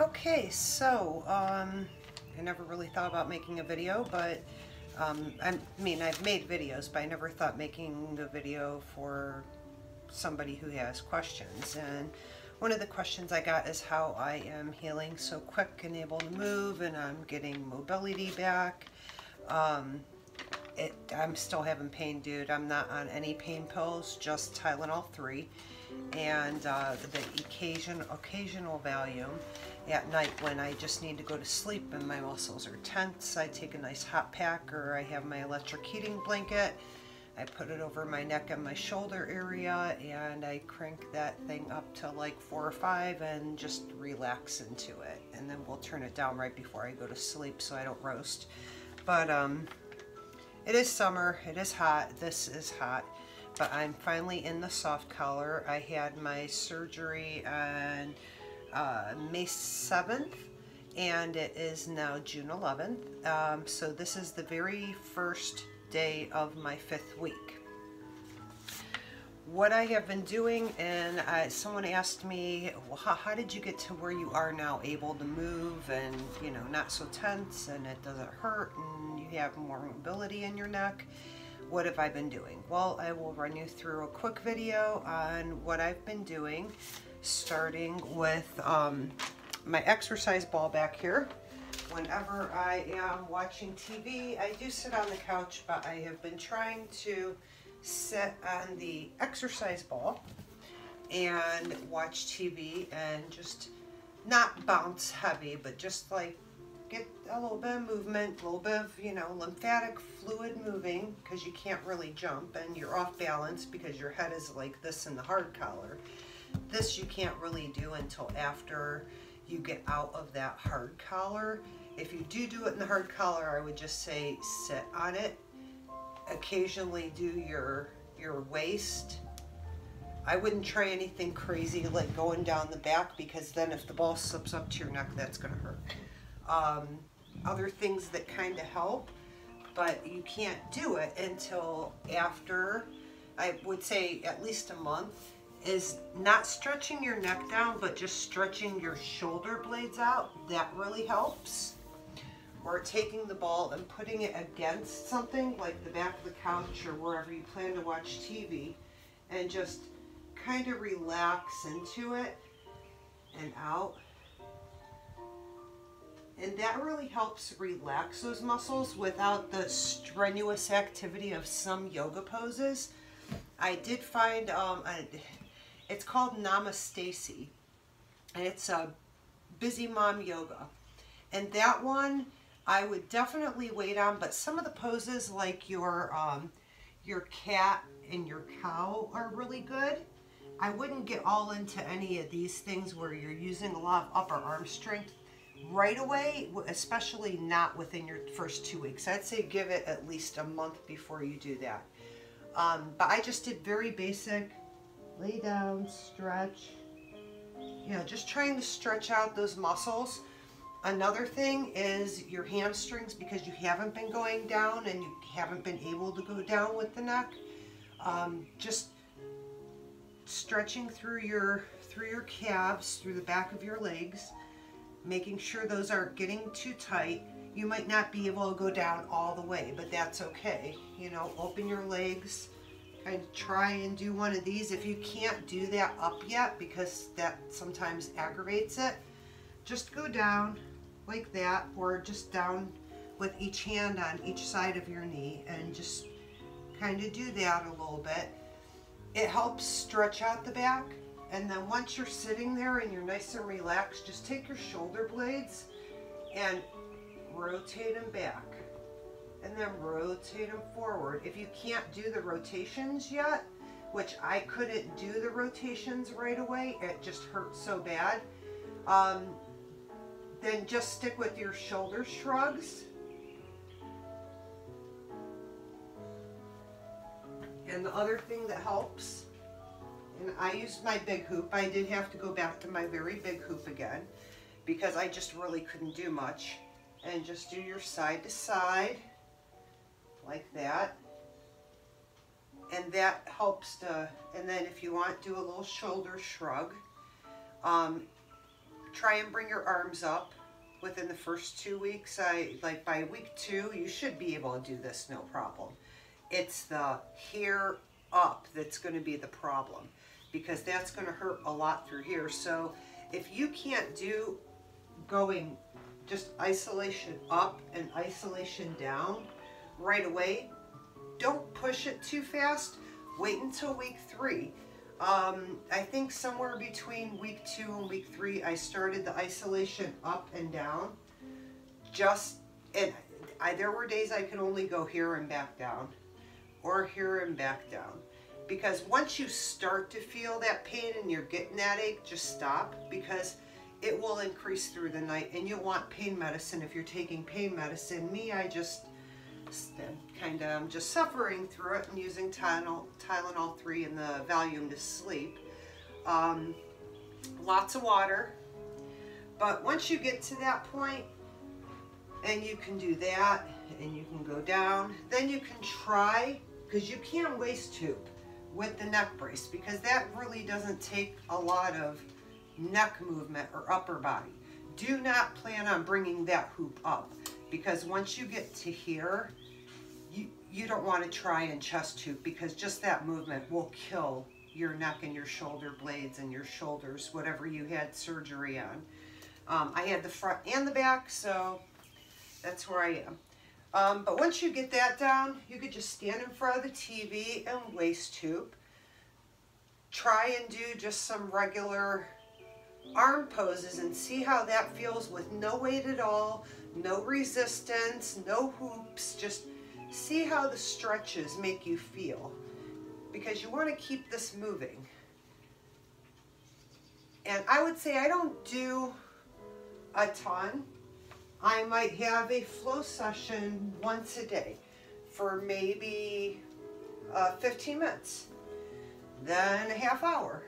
Okay, so um, I never really thought about making a video, but um, I mean, I've made videos, but I never thought making a video for somebody who has questions. And one of the questions I got is how I am healing so quick and able to move, and I'm getting mobility back. Um, it, I'm still having pain, dude. I'm not on any pain pills, just Tylenol 3 and uh, the occasion, occasional Valium at night when I just need to go to sleep and my muscles are tense. I take a nice hot pack or I have my electric heating blanket. I put it over my neck and my shoulder area and I crank that thing up to like four or five and just relax into it. And then we'll turn it down right before I go to sleep so I don't roast. But um, it is summer, it is hot, this is hot, but I'm finally in the soft collar. I had my surgery on uh, May 7th and it is now June 11th. Um, so this is the very first day of my fifth week. What I have been doing, and uh, someone asked me, well, how, how, did you get to where you are now, able to move and, you know, not so tense and it doesn't hurt and you have more mobility in your neck? What have I been doing? Well, I will run you through a quick video on what I've been doing starting with um, my exercise ball back here. Whenever I am watching TV, I do sit on the couch, but I have been trying to sit on the exercise ball and watch TV and just not bounce heavy, but just like get a little bit of movement, a little bit of, you know, lymphatic fluid moving because you can't really jump and you're off balance because your head is like this in the hard collar. This you can't really do until after you get out of that hard collar. If you do do it in the hard collar, I would just say sit on it. Occasionally do your, your waist. I wouldn't try anything crazy like going down the back because then if the ball slips up to your neck, that's gonna hurt. Um, other things that kind of help, but you can't do it until after, I would say at least a month is not stretching your neck down, but just stretching your shoulder blades out. That really helps. Or taking the ball and putting it against something like the back of the couch or wherever you plan to watch TV and just kind of relax into it and out. And that really helps relax those muscles without the strenuous activity of some yoga poses. I did find um, a, it's called Namaste, and it's a busy mom yoga. And that one I would definitely wait on, but some of the poses like your um, your cat and your cow are really good. I wouldn't get all into any of these things where you're using a lot of upper arm strength right away, especially not within your first two weeks. I'd say give it at least a month before you do that. Um, but I just did very basic lay down, stretch. You know, just trying to stretch out those muscles. Another thing is your hamstrings because you haven't been going down and you haven't been able to go down with the neck. Um, just stretching through your through your calves, through the back of your legs, making sure those aren't getting too tight. You might not be able to go down all the way, but that's okay. You know, open your legs, I'd try and do one of these. If you can't do that up yet, because that sometimes aggravates it, just go down like that, or just down with each hand on each side of your knee, and just kind of do that a little bit. It helps stretch out the back, and then once you're sitting there and you're nice and relaxed, just take your shoulder blades and rotate them back and then rotate them forward. If you can't do the rotations yet, which I couldn't do the rotations right away, it just hurt so bad, um, then just stick with your shoulder shrugs. And the other thing that helps, and I used my big hoop, I did have to go back to my very big hoop again because I just really couldn't do much. And just do your side to side like that. And that helps to, and then if you want, do a little shoulder shrug. Um, try and bring your arms up within the first two weeks. I like by week two, you should be able to do this no problem. It's the here up that's going to be the problem because that's going to hurt a lot through here. So if you can't do going just isolation up and isolation down right away, don't push it too fast. Wait until week three. Um, I think somewhere between week two and week three, I started the isolation up and down. Just, and I, there were days I could only go here and back down or here and back down. Because once you start to feel that pain and you're getting that ache, just stop because it will increase through the night and you'll want pain medicine if you're taking pain medicine. Me, I just kind of I'm just suffering through it and using Tylenol, Tylenol 3 and the Valium to sleep. Um, lots of water. But once you get to that point and you can do that and you can go down, then you can try, because you can't waist hoop with the neck brace because that really doesn't take a lot of neck movement or upper body. Do not plan on bringing that hoop up because once you get to here, you, you don't want to try and chest hoop because just that movement will kill your neck and your shoulder blades and your shoulders, whatever you had surgery on. Um, I had the front and the back, so that's where I am. Um, but once you get that down, you could just stand in front of the TV and waist hoop. Try and do just some regular arm poses and see how that feels with no weight at all, no resistance, no hoops, just see how the stretches make you feel because you want to keep this moving. And I would say I don't do a ton. I might have a flow session once a day for maybe uh, 15 minutes, then a half hour.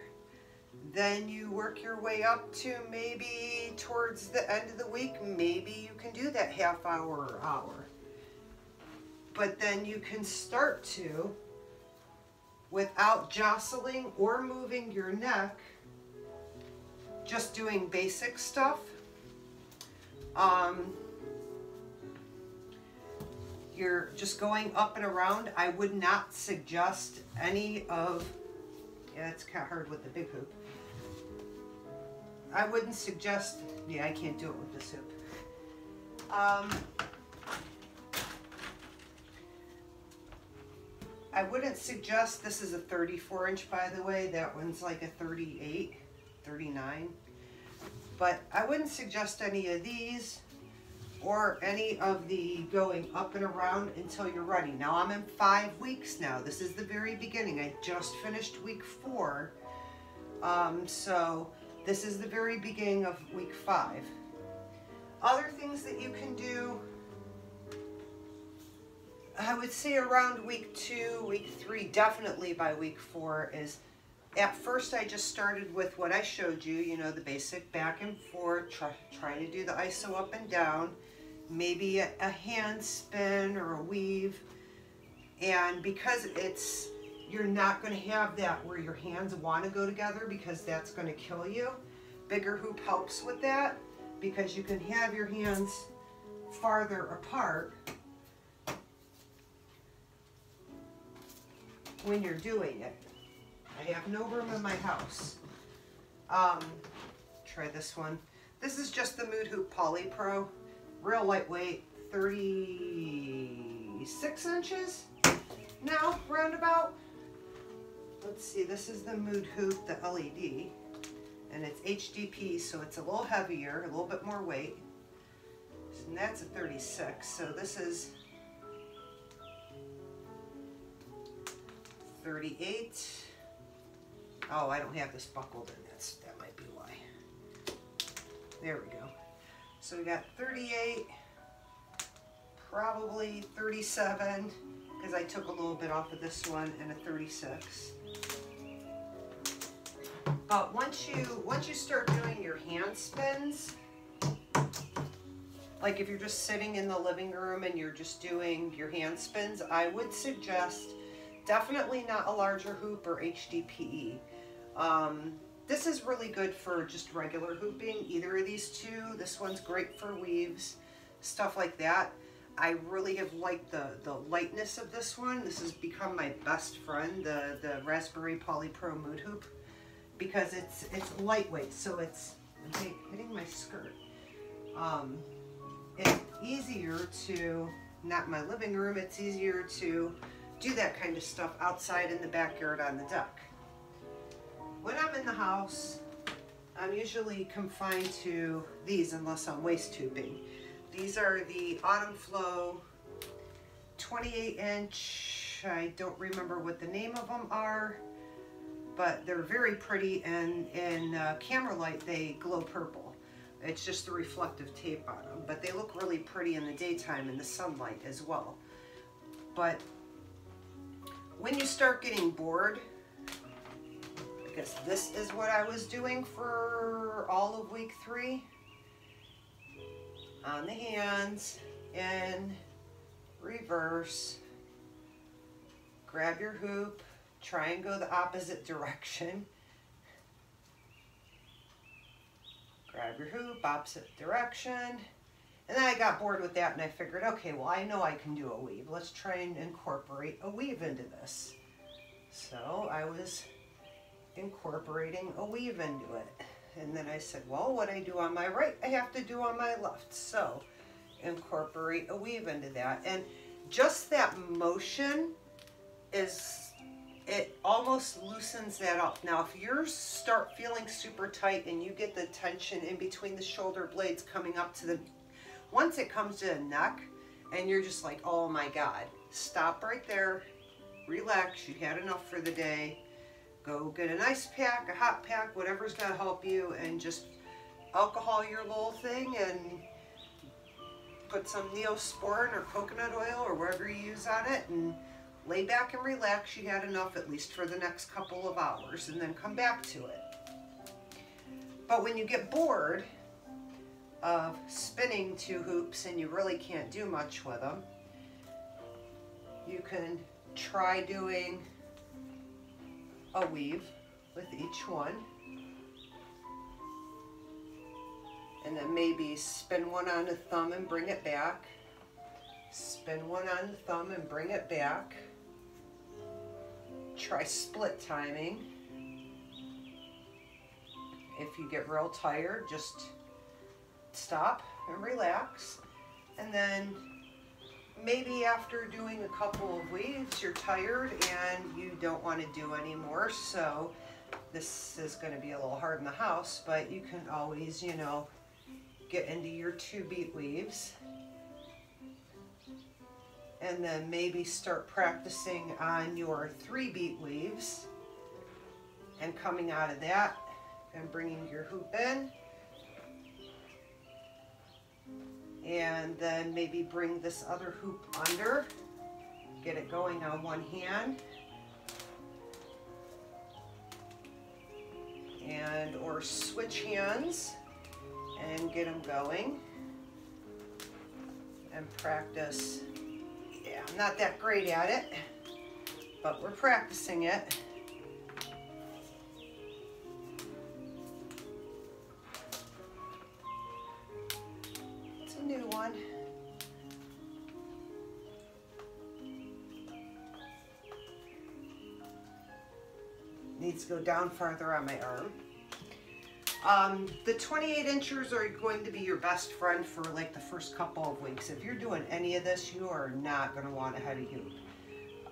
Then you work your way up to maybe towards the end of the week, maybe you can do that half hour or hour. But then you can start to, without jostling or moving your neck, just doing basic stuff um, you're just going up and around. I would not suggest any of, yeah, it's kind of hard with the big hoop. I wouldn't suggest, yeah, I can't do it with this hoop. Um, I wouldn't suggest, this is a 34 inch by the way, that one's like a 38, 39. But I wouldn't suggest any of these or any of the going up and around until you're ready. Now I'm in five weeks now. This is the very beginning. I just finished week four. Um, so this is the very beginning of week five. Other things that you can do, I would say around week two, week three, definitely by week four is at first I just started with what I showed you, you know, the basic back and forth, try, trying to do the iso up and down, maybe a, a hand spin or a weave. And because it's, you're not going to have that where your hands want to go together because that's going to kill you. Bigger hoop helps with that because you can have your hands farther apart when you're doing it. I have no room in my house. Um, try this one. This is just the Mood Hoop Poly Pro. Real lightweight, 36 inches now, roundabout. Let's see, this is the Mood Hoop, the LED. And it's HDP, so it's a little heavier, a little bit more weight. And that's a 36, so this is 38. Oh, I don't have this buckled in. That's That might be why. There we go. So we got 38, probably 37, because I took a little bit off of this one, and a 36. But once you once you start doing your hand spins, like if you're just sitting in the living room and you're just doing your hand spins, I would suggest definitely not a larger hoop or HDPE. Um, this is really good for just regular hooping, either of these two. This one's great for weaves, stuff like that. I really have liked the, the lightness of this one. This has become my best friend, the, the Raspberry Poly Pro Mood Hoop, because it's it's lightweight, so it's I'm hitting my skirt. Um, it's easier to, not my living room, it's easier to do that kind of stuff outside in the backyard on the deck. When I'm in the house, I'm usually confined to these unless I'm waist hooping. These are the Autumn Flow 28 inch, I don't remember what the name of them are, but they're very pretty and in uh, camera light they glow purple. It's just the reflective tape on them, but they look really pretty in the daytime in the sunlight as well. But when you start getting bored, because this is what I was doing for all of week three, on the hands, in, reverse, grab your hoop, try and go the opposite direction. Grab your hoop, opposite direction. And then I got bored with that and I figured, okay, well, I know I can do a weave. Let's try and incorporate a weave into this. So I was incorporating a weave into it. And then I said, well, what I do on my right, I have to do on my left. So incorporate a weave into that. And just that motion is, it almost loosens that up. Now, if you start feeling super tight and you get the tension in between the shoulder blades coming up to the, once it comes to the neck and you're just like, oh my God, stop right there, relax, you had enough for the day, go get an ice pack, a hot pack, whatever's gonna help you, and just alcohol your little thing and put some Neosporin or coconut oil or whatever you use on it and lay back and relax. You had enough at least for the next couple of hours and then come back to it. But when you get bored of spinning two hoops and you really can't do much with them, you can try doing a weave with each one. And then maybe spin one on the thumb and bring it back. Spin one on the thumb and bring it back. Try split timing. If you get real tired, just stop and relax. And then maybe after doing a couple of weaves, you're tired and you don't want to do anymore. So this is going to be a little hard in the house, but you can always, you know, get into your two beat weaves. And then maybe start practicing on your three beat weaves and coming out of that and bringing your hoop in. And then maybe bring this other hoop under, get it going on one hand, and or switch hands and get them going and practice. Yeah, I'm not that great at it, but we're practicing it. Needs to go down farther on my arm. Um, the 28 inchers are going to be your best friend for like the first couple of weeks. If you're doing any of this, you are not going to want a heavy hoop.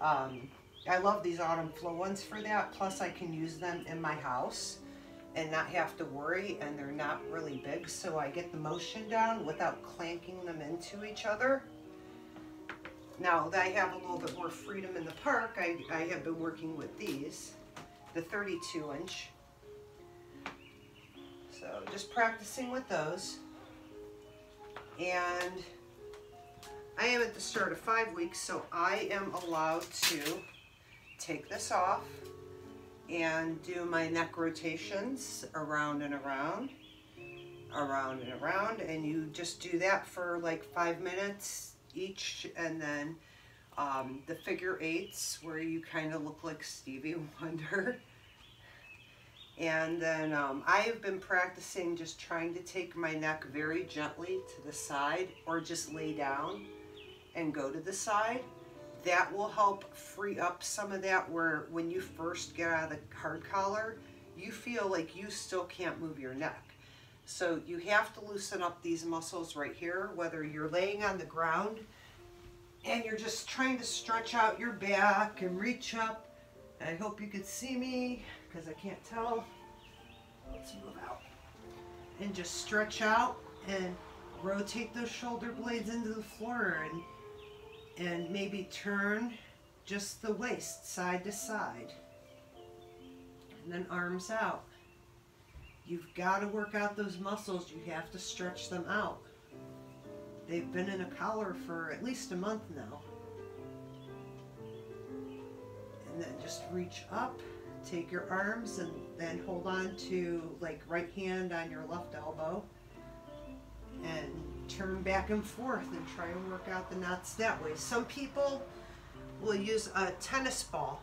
Um, I love these Autumn Flow ones for that. Plus I can use them in my house and not have to worry and they're not really big so I get the motion down without clanking them into each other. Now that I have a little bit more freedom in the park, I, I have been working with these the 32 inch. So just practicing with those. And I am at the start of five weeks, so I am allowed to take this off and do my neck rotations around and around, around and around. And you just do that for like five minutes each and then um, the figure eights where you kind of look like Stevie Wonder. And then um, I have been practicing just trying to take my neck very gently to the side or just lay down and go to the side. That will help free up some of that where when you first get out of the hard collar, you feel like you still can't move your neck. So you have to loosen up these muscles right here, whether you're laying on the ground and you're just trying to stretch out your back and reach up. I hope you can see me because I can't tell. Let's move out. And just stretch out and rotate those shoulder blades into the floor and and maybe turn just the waist side to side. And then arms out. You've got to work out those muscles. You have to stretch them out. They've been in a collar for at least a month now. And then just reach up, take your arms and then hold on to like right hand on your left elbow and turn back and forth and try and work out the knots that way. Some people will use a tennis ball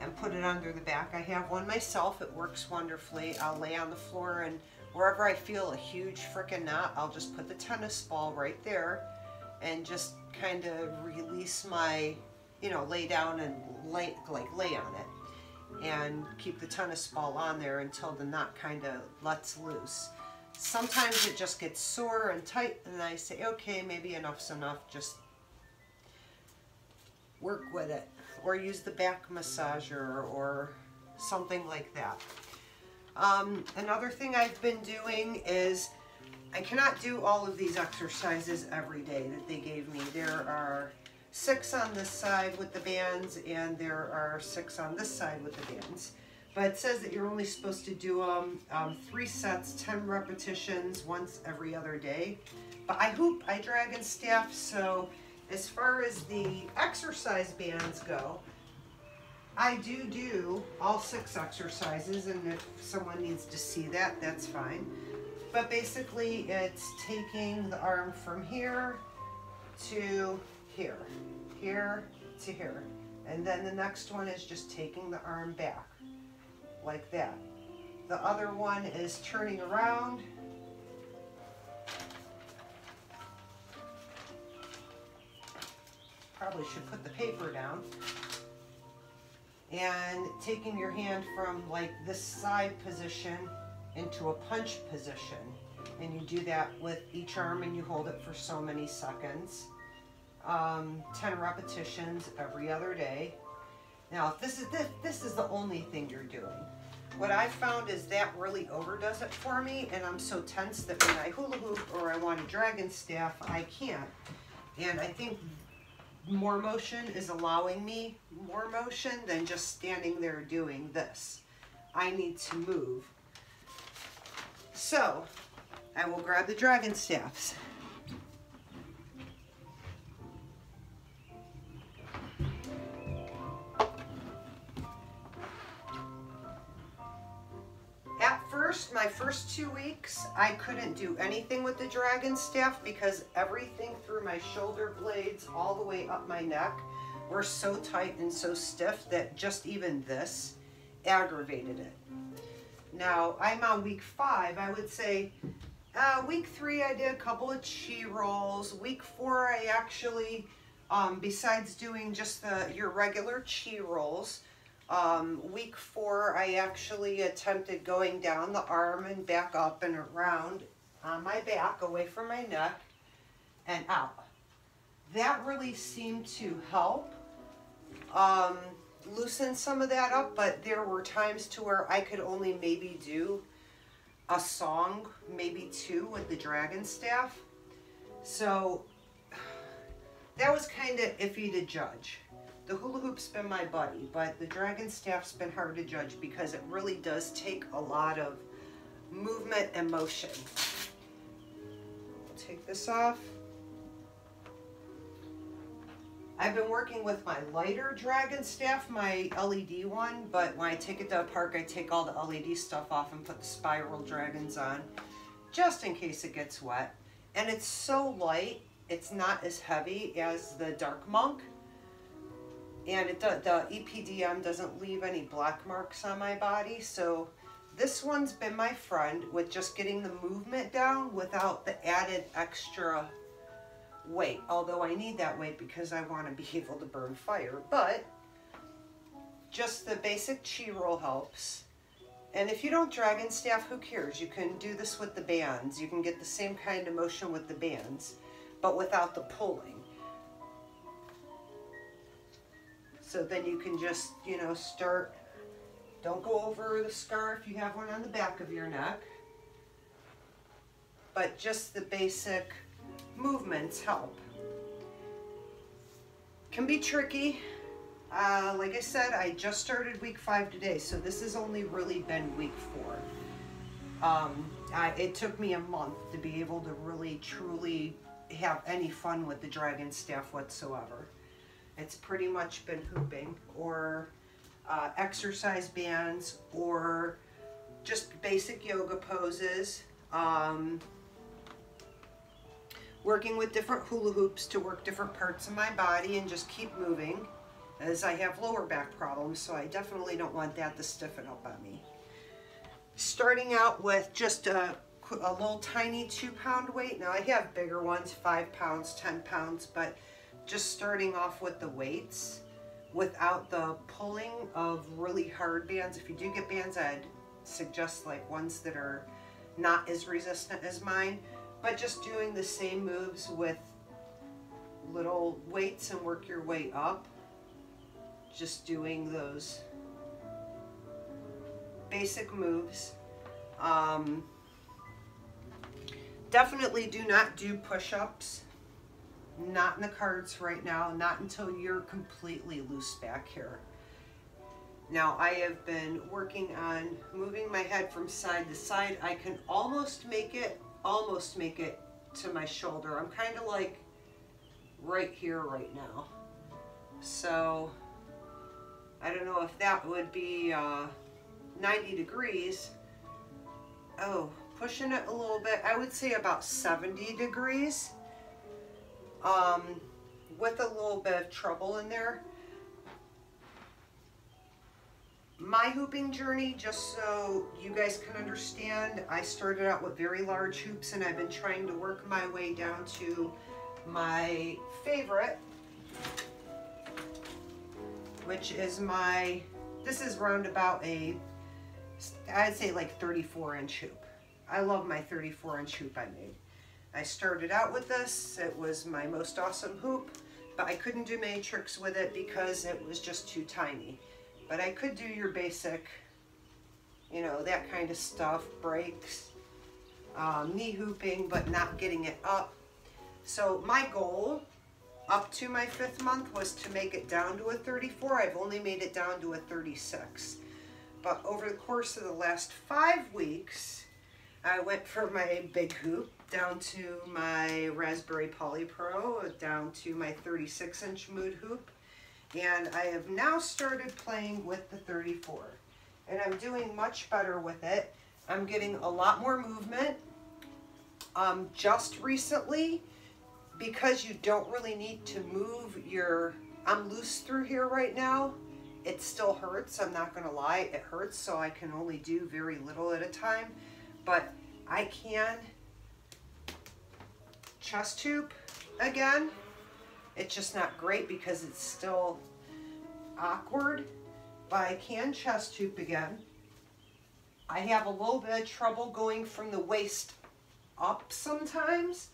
and put it under the back. I have one myself. It works wonderfully. I'll lay on the floor and wherever I feel a huge freaking knot, I'll just put the tennis ball right there and just kind of release my, you know, lay down and lay, like lay on it and keep the tennis ball on there until the knot kind of lets loose. Sometimes it just gets sore and tight and I say, okay, maybe enough's enough, just work with it or use the back massager or something like that. Um, another thing I've been doing is I cannot do all of these exercises every day that they gave me. There are six on this side with the bands and there are six on this side with the bands. But it says that you're only supposed to do them um, three sets, 10 repetitions, once every other day. But I hoop, I dragon staff, so as far as the exercise bands go, I do do all six exercises, and if someone needs to see that, that's fine. But basically, it's taking the arm from here to here, here to here. And then the next one is just taking the arm back, like that. The other one is turning around probably should put the paper down. And taking your hand from like this side position into a punch position. And you do that with each arm and you hold it for so many seconds. Um, 10 repetitions every other day. Now, if this is this, this is the only thing you're doing. What I found is that really overdoes it for me, and I'm so tense that when I hula hoop or I want a dragon staff, I can't. And I think more motion is allowing me more motion than just standing there doing this. I need to move. So, I will grab the dragon staffs. First, my first two weeks, I couldn't do anything with the dragon staff because everything through my shoulder blades all the way up my neck were so tight and so stiff that just even this aggravated it. Now, I'm on week five. I would say uh, week three, I did a couple of chi rolls. Week four, I actually, um, besides doing just the your regular chi rolls, um, week four, I actually attempted going down the arm and back up and around on my back, away from my neck, and out. That really seemed to help um, loosen some of that up, but there were times to where I could only maybe do a song, maybe two with the dragon staff. So that was kind of iffy to judge. The hula hoop's been my buddy, but the dragon staff's been hard to judge because it really does take a lot of movement and motion. We'll take this off. I've been working with my lighter dragon staff, my LED one, but when I take it to a park, I take all the LED stuff off and put the spiral dragons on, just in case it gets wet. And it's so light, it's not as heavy as the Dark Monk, and it, the EPDM doesn't leave any black marks on my body, so this one's been my friend with just getting the movement down without the added extra weight. Although I need that weight because I want to be able to burn fire. But just the basic chi roll helps. And if you don't dragon staff, who cares? You can do this with the bands. You can get the same kind of motion with the bands, but without the pulling. So then you can just, you know, start, don't go over the scar if you have one on the back of your neck, but just the basic movements help. Can be tricky. Uh, like I said, I just started week five today, so this has only really been week four. Um, I, it took me a month to be able to really, truly have any fun with the dragon staff whatsoever. It's pretty much been hooping or uh, exercise bands or just basic yoga poses. Um, working with different hula hoops to work different parts of my body and just keep moving as I have lower back problems, so I definitely don't want that to stiffen up on me. Starting out with just a, a little tiny two pound weight. Now I have bigger ones, five pounds, 10 pounds, but just starting off with the weights without the pulling of really hard bands. If you do get bands, I'd suggest like ones that are not as resistant as mine, but just doing the same moves with little weights and work your way up. Just doing those basic moves. Um, definitely do not do push-ups not in the cards right now, not until you're completely loose back here. Now I have been working on moving my head from side to side. I can almost make it, almost make it to my shoulder. I'm kind of like right here right now. So I don't know if that would be uh, 90 degrees. Oh, pushing it a little bit. I would say about 70 degrees um, with a little bit of trouble in there. My hooping journey, just so you guys can understand, I started out with very large hoops and I've been trying to work my way down to my favorite, which is my, this is round about a, I'd say like 34 inch hoop. I love my 34 inch hoop I made. I started out with this. It was my most awesome hoop, but I couldn't do many tricks with it because it was just too tiny. But I could do your basic, you know, that kind of stuff, breaks, um, knee hooping, but not getting it up. So my goal up to my fifth month was to make it down to a 34. I've only made it down to a 36. But over the course of the last five weeks, I went for my big hoop down to my Raspberry Poly Pro, down to my 36 inch mood hoop. And I have now started playing with the 34. And I'm doing much better with it. I'm getting a lot more movement. Um, just recently, because you don't really need to move your, I'm loose through here right now. It still hurts, I'm not gonna lie, it hurts, so I can only do very little at a time. But I can chest hoop again. It's just not great because it's still awkward, but I can chest hoop again. I have a little bit of trouble going from the waist up sometimes,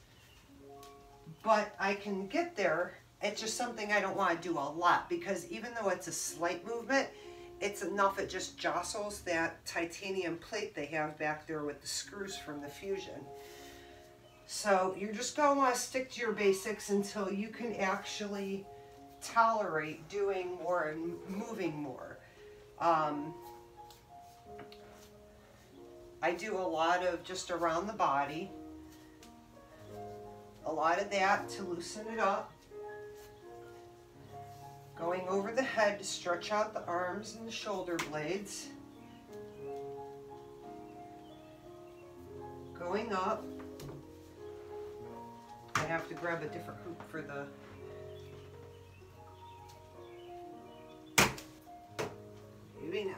but I can get there. It's just something I don't want to do a lot because even though it's a slight movement, it's enough it just jostles that titanium plate they have back there with the screws from the Fusion. So you're just going to want to stick to your basics until you can actually tolerate doing more and moving more. Um, I do a lot of just around the body, a lot of that to loosen it up. Going over the head to stretch out the arms and the shoulder blades. Going up have to grab a different hoop for the maybe not.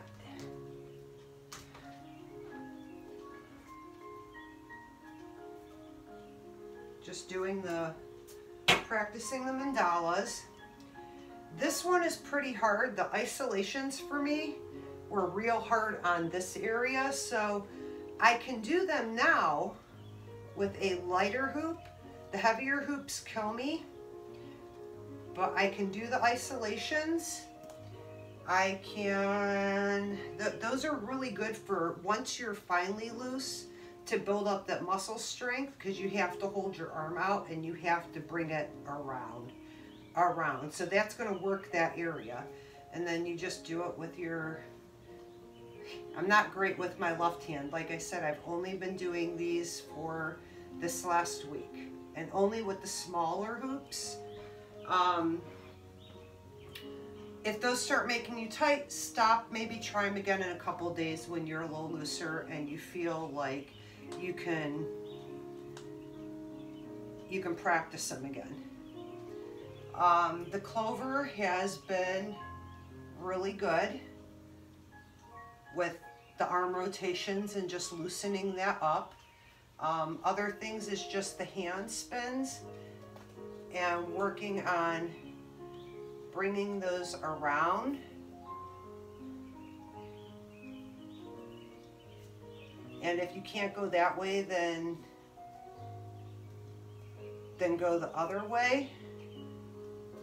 Just doing the practicing the mandalas. This one is pretty hard. The isolations for me were real hard on this area, so I can do them now with a lighter hoop the heavier hoops kill me, but I can do the isolations. I can, th those are really good for once you're finally loose to build up that muscle strength because you have to hold your arm out and you have to bring it around, around. So that's gonna work that area. And then you just do it with your, I'm not great with my left hand. Like I said, I've only been doing these for this last week and only with the smaller hoops. Um, if those start making you tight, stop, maybe try them again in a couple days when you're a little looser and you feel like you can you can practice them again. Um, the clover has been really good with the arm rotations and just loosening that up. Um, other things is just the hand spins and working on bringing those around. And if you can't go that way, then, then go the other way.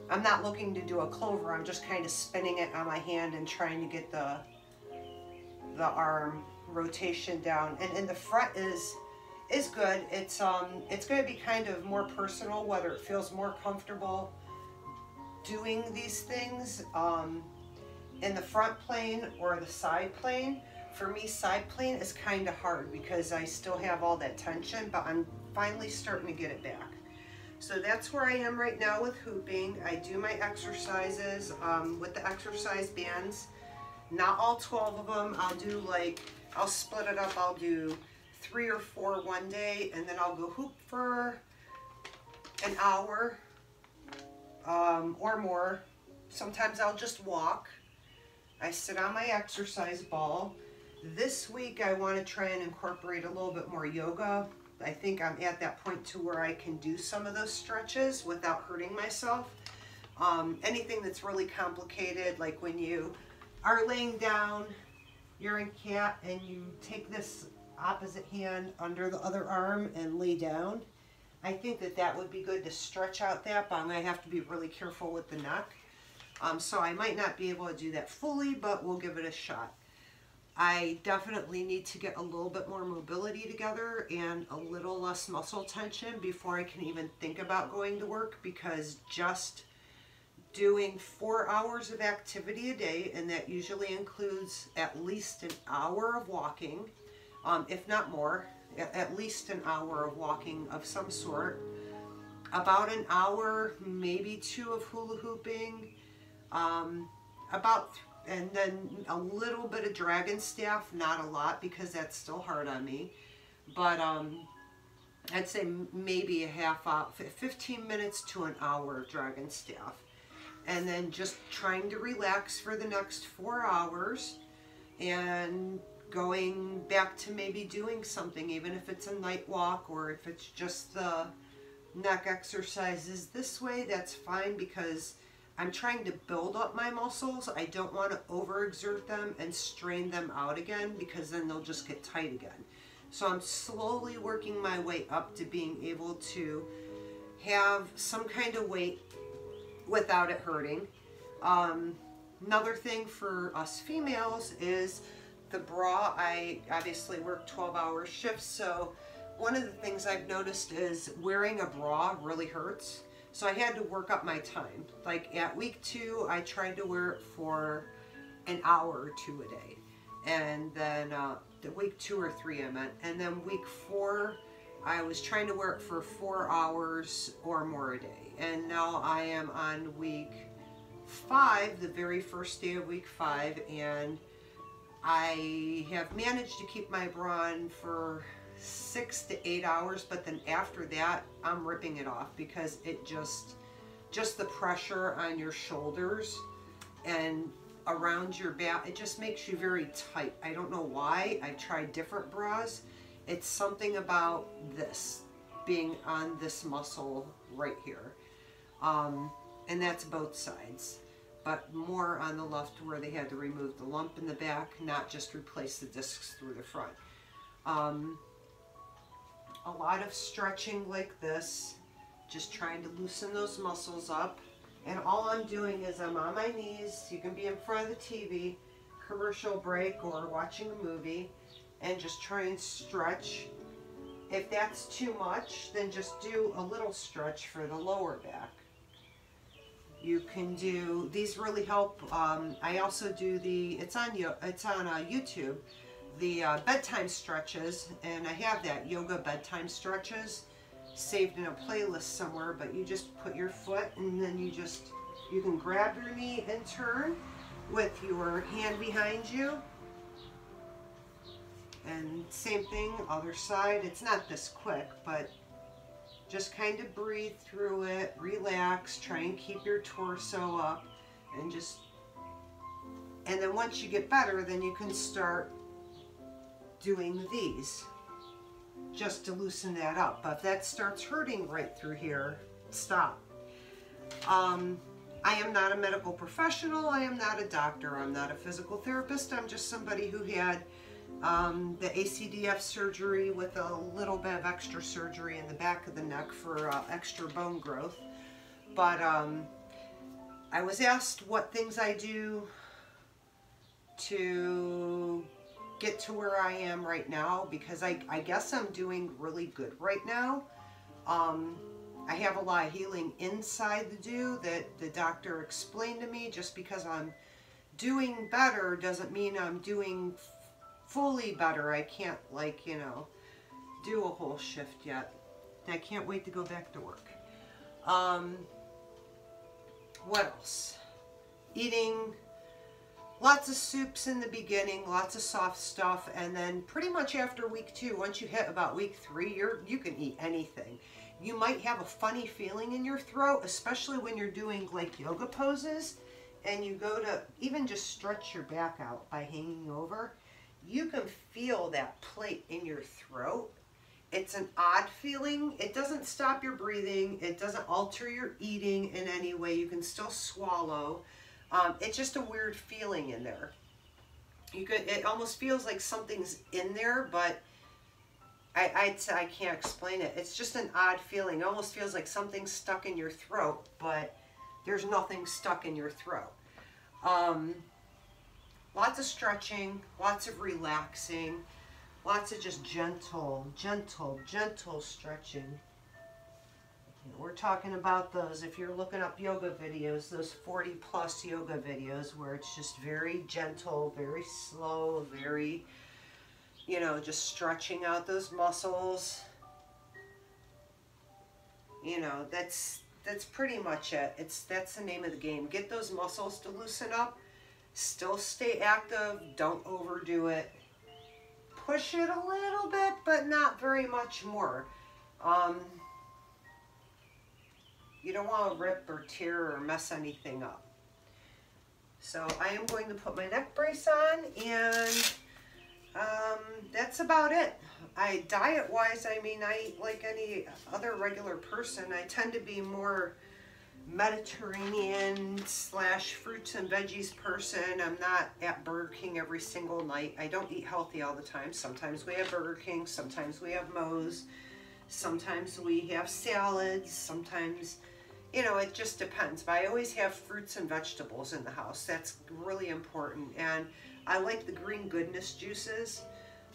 I'm not looking to do a clover, I'm just kind of spinning it on my hand and trying to get the, the arm rotation down. And in the front is is good. It's um it's going to be kind of more personal whether it feels more comfortable doing these things um, in the front plane or the side plane. For me, side plane is kind of hard because I still have all that tension, but I'm finally starting to get it back. So that's where I am right now with hooping. I do my exercises um, with the exercise bands. Not all 12 of them. I'll do like, I'll split it up. I'll do three or four one day, and then I'll go hoop for an hour um, or more. Sometimes I'll just walk. I sit on my exercise ball. This week I want to try and incorporate a little bit more yoga. I think I'm at that point to where I can do some of those stretches without hurting myself. Um, anything that's really complicated, like when you are laying down, you're in cat, and you take this opposite hand under the other arm and lay down. I think that that would be good to stretch out that, but I'm going to have to be really careful with the neck. Um, so I might not be able to do that fully, but we'll give it a shot. I definitely need to get a little bit more mobility together and a little less muscle tension before I can even think about going to work because just doing four hours of activity a day, and that usually includes at least an hour of walking, um, if not more, at least an hour of walking of some sort, about an hour, maybe two of hula hooping, um, about, and then a little bit of dragon staff, not a lot because that's still hard on me, but um, I'd say maybe a half hour, 15 minutes to an hour of dragon staff. And then just trying to relax for the next four hours. And going back to maybe doing something, even if it's a night walk or if it's just the neck exercises this way, that's fine because I'm trying to build up my muscles. I don't want to overexert them and strain them out again because then they'll just get tight again. So I'm slowly working my way up to being able to have some kind of weight without it hurting. Um, another thing for us females is the bra, I obviously work 12 hour shifts, so one of the things I've noticed is wearing a bra really hurts. So I had to work up my time. Like at week two, I tried to wear it for an hour or two a day. And then uh, the week two or three I meant. And then week four, I was trying to wear it for four hours or more a day. And now I am on week five, the very first day of week five, and I have managed to keep my bra on for six to eight hours, but then after that, I'm ripping it off because it just, just the pressure on your shoulders and around your back, it just makes you very tight. I don't know why. I've tried different bras. It's something about this being on this muscle right here. Um, and that's both sides, but more on the left where they had to remove the lump in the back, not just replace the discs through the front. Um, a lot of stretching like this, just trying to loosen those muscles up. And all I'm doing is I'm on my knees. You can be in front of the TV, commercial break, or watching a movie, and just try and stretch. If that's too much, then just do a little stretch for the lower back. You can do, these really help. Um, I also do the, it's on, it's on uh, YouTube, the uh, bedtime stretches, and I have that, yoga bedtime stretches, saved in a playlist somewhere, but you just put your foot and then you just, you can grab your knee and turn with your hand behind you. And same thing, other side. It's not this quick, but just kind of breathe through it, relax, try and keep your torso up, and just, and then once you get better, then you can start doing these just to loosen that up. But if that starts hurting right through here, stop. Um, I am not a medical professional. I am not a doctor. I'm not a physical therapist. I'm just somebody who had um, the ACDF surgery with a little bit of extra surgery in the back of the neck for uh, extra bone growth. But um, I was asked what things I do to get to where I am right now because I, I guess I'm doing really good right now. Um, I have a lot of healing inside the do that the doctor explained to me just because I'm doing better doesn't mean I'm doing fully better. I can't like, you know, do a whole shift yet. I can't wait to go back to work. Um, what else? Eating lots of soups in the beginning, lots of soft stuff, and then pretty much after week two, once you hit about week three, you're you can eat anything. You might have a funny feeling in your throat, especially when you're doing like yoga poses, and you go to even just stretch your back out by hanging over. You can feel that plate in your throat. It's an odd feeling. It doesn't stop your breathing. It doesn't alter your eating in any way. You can still swallow um, it's just a weird feeling in there. You could, it almost feels like something's in there, but I, I, I can't explain it. It's just an odd feeling. It almost feels like something's stuck in your throat, but there's nothing stuck in your throat. Um, lots of stretching, lots of relaxing, lots of just gentle, gentle, gentle stretching. We're talking about those, if you're looking up yoga videos, those 40 plus yoga videos where it's just very gentle, very slow, very, you know, just stretching out those muscles. You know, that's that's pretty much it. It's That's the name of the game. Get those muscles to loosen up. Still stay active. Don't overdo it. Push it a little bit, but not very much more. Um, you don't want to rip or tear or mess anything up. So I am going to put my neck brace on and um, that's about it. I diet wise, I mean, I eat like any other regular person. I tend to be more Mediterranean slash fruits and veggies person. I'm not at Burger King every single night. I don't eat healthy all the time. Sometimes we have Burger King, sometimes we have Moe's, sometimes we have salads, sometimes you know, it just depends. But I always have fruits and vegetables in the house. That's really important. And I like the green goodness juices.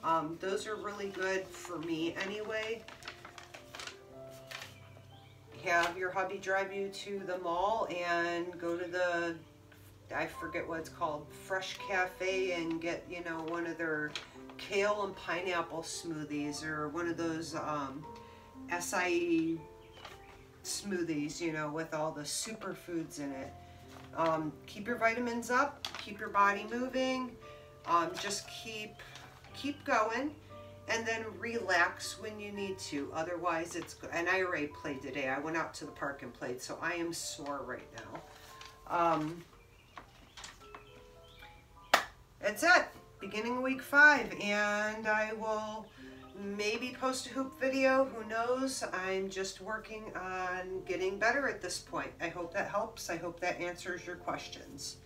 Um, those are really good for me anyway. Have your hubby drive you to the mall and go to the, I forget what it's called, Fresh Cafe and get, you know, one of their kale and pineapple smoothies or one of those um, smoothies, you know, with all the superfoods in it. Um, keep your vitamins up, keep your body moving, um, just keep, keep going, and then relax when you need to. Otherwise, it's, and I already played today. I went out to the park and played, so I am sore right now. Um, that's it. Beginning week five, and I will maybe post a hoop video, who knows? I'm just working on getting better at this point. I hope that helps. I hope that answers your questions.